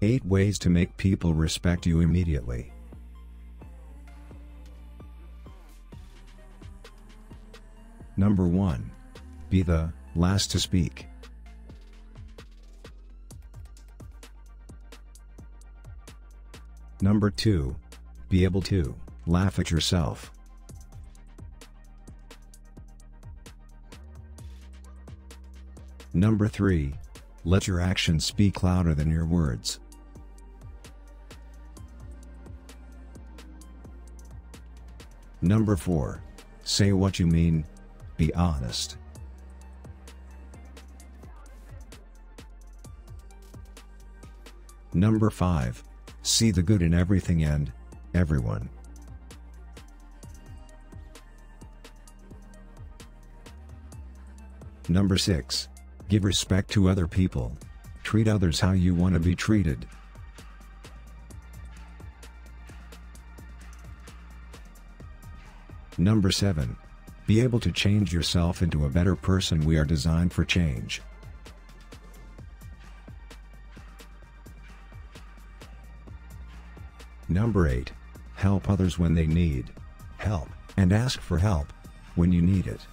8 ways to make people respect you immediately. Number 1. Be the last to speak. Number 2. Be able to laugh at yourself. Number 3. Let your actions speak louder than your words. Number 4. Say what you mean. Be honest. Number 5. See the good in everything and everyone. Number 6. Give respect to other people. Treat others how you want to be treated. Number 7. Be able to change yourself into a better person we are designed for change. Number 8. Help others when they need help, and ask for help when you need it.